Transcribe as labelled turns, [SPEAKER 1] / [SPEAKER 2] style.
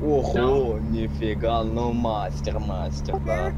[SPEAKER 1] Ого, нифига, ну мастер, мастер, да.